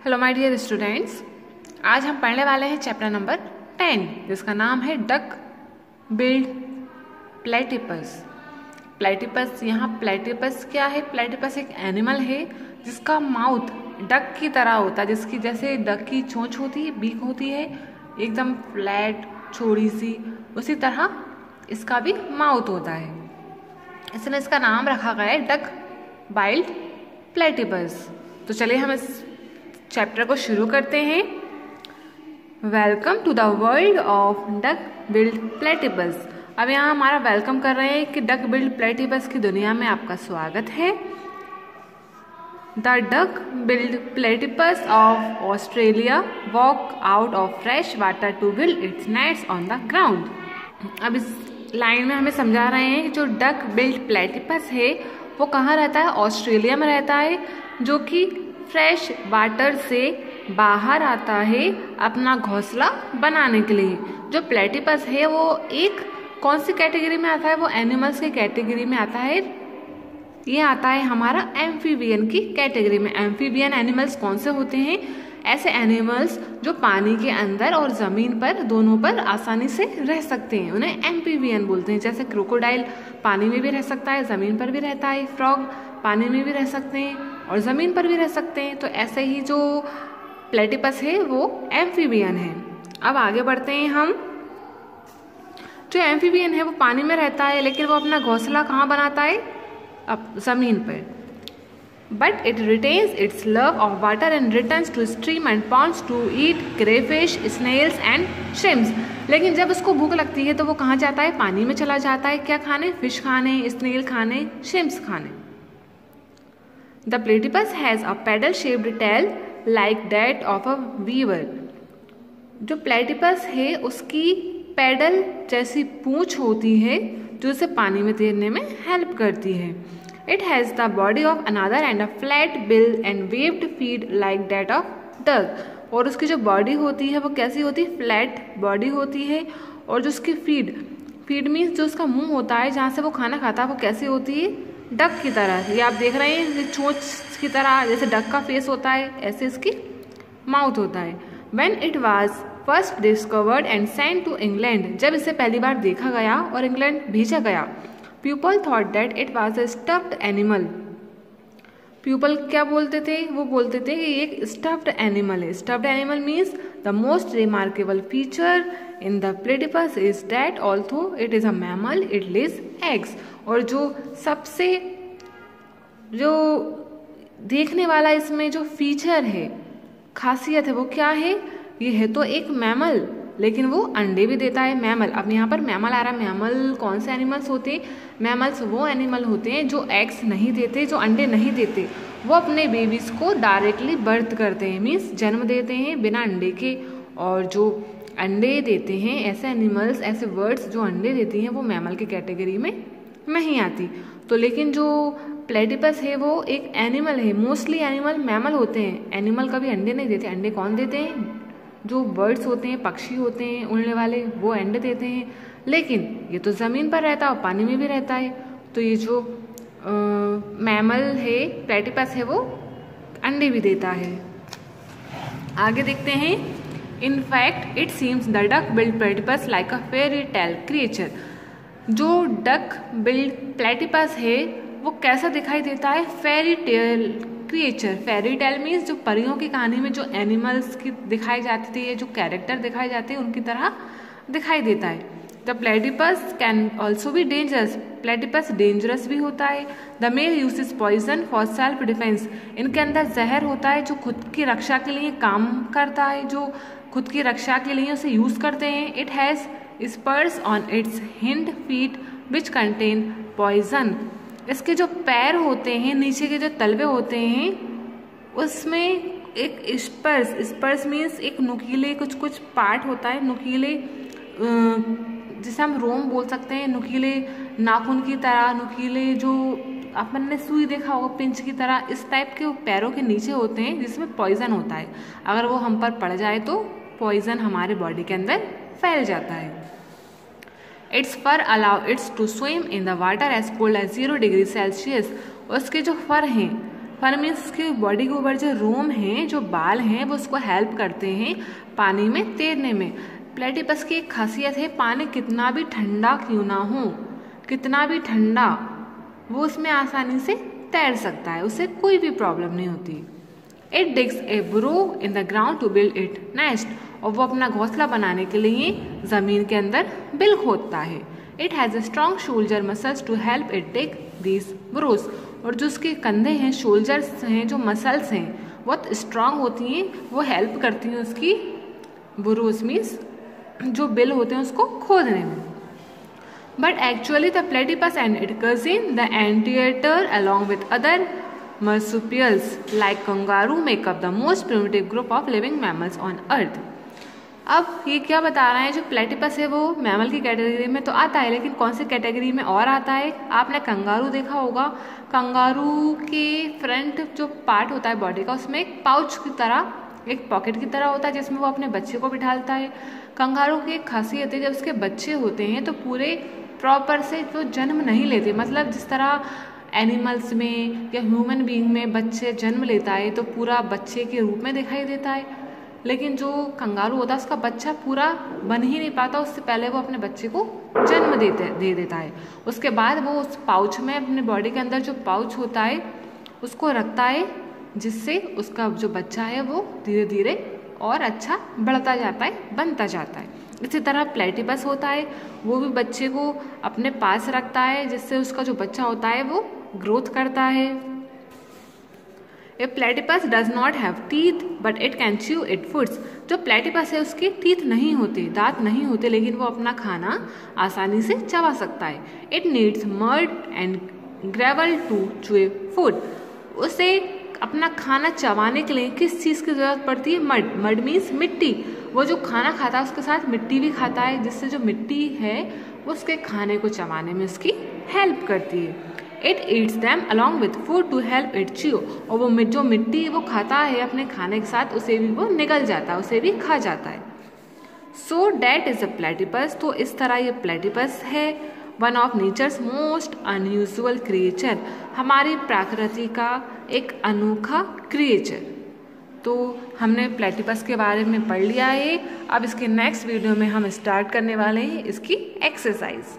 Hello my dear students आज हम पढ़ने वाले हैं चैप्टर नंबर टेन जिसका नाम है डक बिल्ड प्लेटिपस प्लेटिपस यहाँ प्लेटिपस क्या है? प्लेटिपस एक एनिमल है, जिसका माउथ डक की तरह होता है, जिसकी जैसे डक की चोंच होती है बीक होती है, एकदम फ्लैट छोड़ी सी, उसी तरह इसका भी माउथ होता है। इसलिए इसका नाम रखा गया है डक बाइल्ड प्लेटिपस तो चलिए हम इस चैप्टर को शुरू करते हैं। Welcome to the world of duck billed platypus अब यहाँ हमारा वेलकम कर रहे हैं कि डक बिल्ड प्लेटिबस की दुनिया में आपका स्वागत है। The duck billed platypus of Australia walk out of fresh water to build its nests on the ground अब इस लाइन में हमें समझा रहे हैं कि जो डक बिल्ड प्लेटिपस है, वो कहाँ रहता है? ऑस्ट्रेलिया में रहता है, जो कि फ्रेश वाटर से बाहर आता है अपना घोंसला बनाने के लिए। जो प्लेटिपस है, वो एक कौन सी कैटेगरी में आता है? वो एनिमल्स की कैटेगरी में आता है। ये आता है हमारा एम्फीबियन की कैटेगरी में। एम्फीबियन एनिमल्स कौन से होते हैं? ऐसे एनिमल्स जो पानी के अंदर और ज़मीन पर, दोनों पर आसानी से रह सकते हैं। उन्हें एम्फीबियन बोलते हैं। जैसे क्रोकोडाइल पानी में भी रह सकता है, ज़मीन पर भी रहता है। फ्रॉग पानी में भी रह सकते हैं। और ज़मीन पर भी रह सकते हैं तो ऐसे ही जो प्लेटिपस है, वो एम्फीबियन है। अब आगे बढ़ते हैं हम। जो एम्फीबियन है, वो पानी में रहता है, लेकिन वो अपना घोंसला कहाँ बनाता है? अब ज़मीन पर but it retains its love of water and return to stream and ponds to eat crayfish snails and shrimps लेकिन जब उसको भूख लगती है तो वो कहाँ जाता है? पानी में चला जाता है। क्या खाने? फ़िश खाने स्नेल खाने श्रिम्स खाने। The platypus has a paddle shaped tail like that of a weaver. जो प्लेटिपस है, उसकी पैडल जैसी पूंछ होती है, जो उसे पानी में तैरने में हेल्प करती है। It has the body of an otter and a flat bill and webbed feet like that of duck और उसकी जो बॉडी होती है, वो कैसी होती है? फ्लैट बॉडी होती है। और जो उसकी फ़ीड फ़ीड मीन्स जो उसका मुँह होता है, जहाँ से वो खाना खाता है, वो कैसी होती है? डक की तरह। ये आप देख रहे हैं चोंच की तरह, जैसे डक का फेस होता है, ऐसे इसकी माउथ होता है। When it was first discovered and send to England जब इसे पहली बार देखा गया और इंग्लैंड भेजा गया people thought that it was a stuffed animal people क्या बोलते थे? वो बोलते थे कि एक स्टफ्ड एनिमल है। Stuffed animal means the most remarkable feature in the platypus is that although it is a mammal it lays eggs और जो सबसे, जो देखने वाला इसमें जो फीचर है, खासियत है वो क्या है? ये है तो एक मैमल लेकिन वो अंडे भी देता है मैमल अब यहाँ पर मैमल आ रहा है। मैमल कौन से एनिमल्स होते? हैं मैमल्स वो एनिमल होते हैं जो एग्स नहीं देते, जो अंडे नहीं देते। वो अपने बेबीज को डायरेक्टली बर्थ करते हैं मीन्स जन्म देते हैं बिना अंडे के। और जो अंडे देते हैं, ऐसे एनिमल्स ऐसे वर्ड्स जो अंडे देती हैं, वो मैमल की कैटेगरी में नहीं आती। तो लेकिन जो प्लेटिपस है वो एक एनिमल है। मोस्टली एनिमल मैमल होते हैं। एनिमल कभी अंडे नहीं देते। अंडे कौन देते हैं? जो बर्ड्स होते हैं पक्षी होते हैं उड़ने वाले वो अंडे देते हैं। लेकिन ये तो ज़मीन पर रहता है और पानी में भी रहता है। तो ये जो आ, मैमल है प्लेटिपस है वो अंडे भी देता है। आगे देखते हैं। In fact it seems the duck billed platypus like a fairy tale creature जो डक बिल्ड प्लेटिपस है, वो कैसा दिखाई देता है? Fairy tale creature fairy tale means जो परियों की कहानी में जो एनिमल्स की दिखाई जाती थी, या जो कैरेक्टर दिखाई जाते हैं, उनकी तरह दिखाई देता है। द प्लेटिपस कैन ऑल्सो भी डेंजरस प्लेटिपस डेंजरस भी होता है। The male use is poison for self defence इनके अंदर जहर होता है, जो खुद की रक्षा के लिए काम करता है, जो खुद की रक्षा के लिए उसे यूज़ करते हैं। It has spurs on its hind feet which contain poison इसके जो पैर होते हैं, नीचे के जो तलवे होते हैं, उसमें एक स्पर्स स्पर्स मीन्स एक नुकीले कुछ कुछ पार्ट होता है, नुकीले जिसे हम रोम बोल सकते हैं, नुकीले नाखून की तरह, नुकीले जो अपन ने सुई देखा होगा, पिंच की तरह, इस टाइप के पैरों के नीचे होते हैं, जिसमें पॉइजन होता है। अगर वो हम पर पड़ जाए तो पॉइजन हमारे बॉडी के अंदर फैल जाता है। Its fur allow its to swim in the water as cold as zero degree Celsius उसके जो फर हैं फर मीन्स उसके बॉडी के ऊपर जो रोम हैं, जो बाल हैं, वो उसको हेल्प करते हैं पानी में तैरने में। प्लेटिपस की एक खासियत है, पानी कितना भी ठंडा क्यों ना हो, कितना भी ठंडा, वो उसमें आसानी से तैर सकता है, उसे कोई भी प्रॉब्लम नहीं होती। It digs a burrow in the ground to build it nest और वो अपना घोंसला बनाने के लिए ज़मीन के अंदर बिल खोदता है। It has a strong shoulder muscles to help it take this burrows और जो उसके कंधे हैं शोल्जर्स हैं, जो मसल्स हैं, बहुत स्ट्रांग होती हैं, वो हेल्प करती हैं उसकी बुरूस मीन्स जो बिल होते हैं उसको खोदने में। But actually the platypus and it cousin the anteater along with other marsupials kangaroo make up the most primitive group of living mammals on earth. अब ये क्या बता रहे हैं? जो प्लेटिपस है वो मैमल की कैटेगरी में तो आता है, लेकिन कौन सी कैटेगरी में और आता है? आपने कंगारू देखा होगा। कंगारू के फ्रंट जो पार्ट होता है बॉडी का, उसमें एक पाउच की तरह, एक पॉकेट की तरह होता है, जिसमें वो अपने बच्चे को बिठालता है। कंगारू की एक खासियत है, जब उसके बच्चे होते हैं तो पूरे प्रॉपर से वो जन्म नहीं लेते। मतलब जिस तरह एनिमल्स में या ह्यूमन बीइंग में बच्चे जन्म लेता है तो पूरा बच्चे के रूप में दिखाई देता है। लेकिन जो कंगारू होता है उसका बच्चा पूरा बन ही नहीं पाता, उससे पहले वो अपने बच्चे को जन्म देते, दे देता है। उसके बाद वो उस पाउच में, अपने बॉडी के अंदर जो पाउच होता है, उसको रखता है, जिससे उसका जो बच्चा है वो धीरे धीरे और अच्छा बढ़ता जाता है, बनता जाता है। इसी तरह प्लेटिपस होता है, वो भी बच्चे को अपने पास रखता है, जिससे उसका जो बच्चा होता है वो ग्रोथ करता है। A platypus does not have teeth but it can chew it foods जो प्लेटिपस है उसके टीथ नहीं होते, दांत नहीं होते, लेकिन वो अपना खाना आसानी से चबा सकता है। It needs mud and gravel to chew food उसे अपना खाना चबाने के लिए किस चीज़ की ज़रूरत पड़ती है? मड मड मीन्स मिट्टी। वो जो खाना खाता है, उसके साथ मिट्टी भी खाता है, जिससे जो मिट्टी है, उसके खाने को चबाने में उसकी हेल्प करती है। It eats them along with food to help it chew और वो जो मिट्टी वो खाता है अपने खाने के साथ, उसे भी वो निकल जाता है, उसे भी खा जाता है। So that is a platypus तो इस तरह ये प्लेटिपस है one of nature's most unusual creature हमारी प्रकृति का एक अनोखा क्रिएचर तो हमने प्लेटिपस के बारे में पढ़ लिया है। अब इसके नेक्स्ट वीडियो में हम स्टार्ट करने वाले हैं इसकी एक्सरसाइज